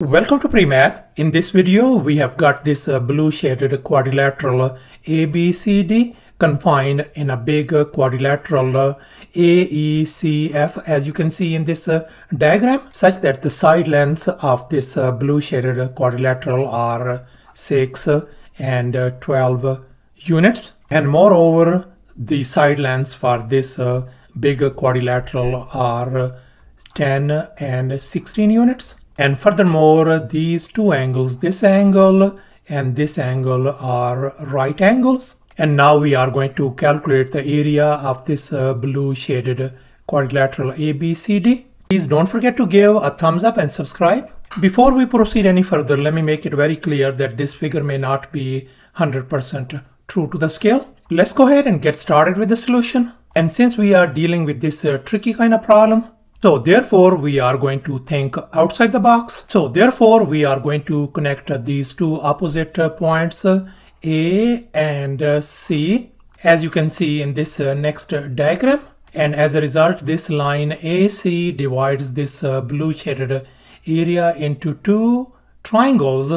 Welcome to PreMath. In this video, we have got this uh, blue shaded quadrilateral ABCD confined in a big uh, quadrilateral uh, AECF as you can see in this uh, diagram such that the side lengths of this uh, blue shaded quadrilateral are 6 and uh, 12 units and moreover the side lengths for this uh, big quadrilateral are 10 and 16 units. And furthermore, these two angles, this angle and this angle are right angles. And now we are going to calculate the area of this uh, blue shaded quadrilateral ABCD. Please don't forget to give a thumbs up and subscribe. Before we proceed any further, let me make it very clear that this figure may not be 100% true to the scale. Let's go ahead and get started with the solution. And since we are dealing with this uh, tricky kind of problem, so therefore we are going to think outside the box. So therefore we are going to connect these two opposite points A and C as you can see in this next diagram. And as a result this line AC divides this blue shaded area into two triangles.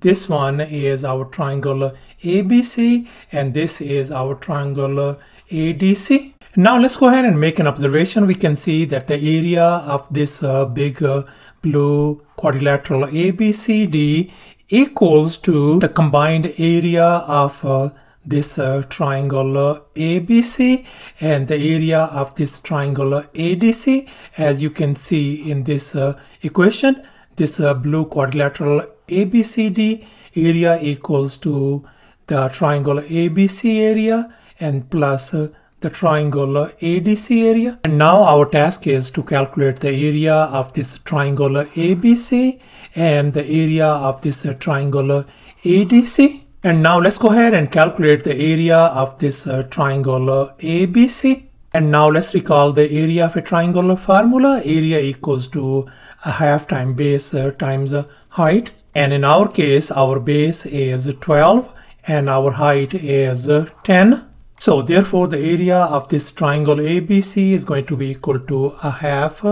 This one is our triangle ABC and this is our triangle ADC. Now let's go ahead and make an observation. We can see that the area of this uh, big uh, blue quadrilateral ABCD equals to the combined area of uh, this uh, triangle uh, ABC and the area of this triangle ADC. As you can see in this uh, equation, this blue quadrilateral ABCD area equals to the triangle ABC area and plus the triangle ADC area. And now our task is to calculate the area of this triangular ABC and the area of this triangular ADC. And now let's go ahead and calculate the area of this uh, triangle ABC. And now let's recall the area of a triangle formula. Area equals to a half time base uh, times height. And in our case, our base is 12 and our height is 10. So therefore the area of this triangle ABC is going to be equal to a half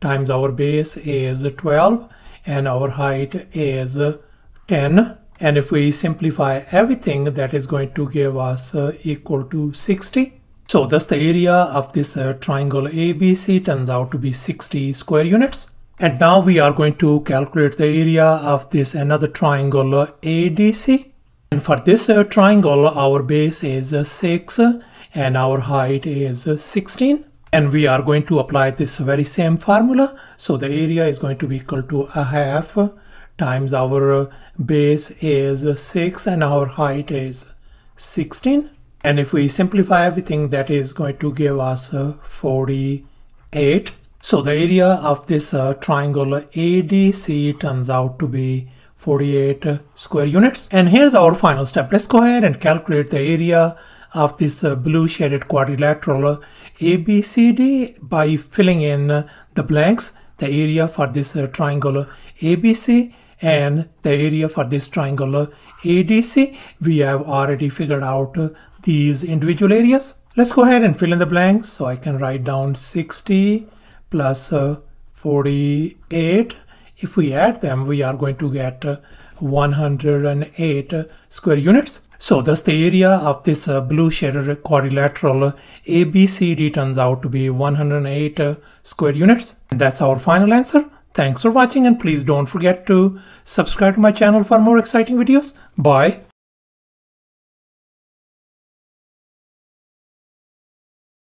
times our base is 12 and our height is 10 and if we simplify everything that is going to give us uh, equal to 60. So thus the area of this uh, triangle ABC turns out to be 60 square units. And now we are going to calculate the area of this another triangle uh, ADC. And for this uh, triangle, our base is uh, 6 and our height is uh, 16. And we are going to apply this very same formula. So the area is going to be equal to a half times our base is 6 and our height is 16. And if we simplify everything, that is going to give us 48. So the area of this uh, triangle ADC turns out to be 48 square units. And here's our final step. Let's go ahead and calculate the area of this uh, blue shaded quadrilateral ABCD by filling in the blanks, the area for this uh, triangle ABC and the area for this triangle ADC. We have already figured out these individual areas. Let's go ahead and fill in the blanks. So I can write down 60 uh, 48 if we add them, we are going to get uh, 108 square units. So thus the area of this uh, blue shaded quadrilateral ABCD turns out to be 108 uh, square units. And that's our final answer. Thanks for watching and please don't forget to subscribe to my channel for more exciting videos. Bye.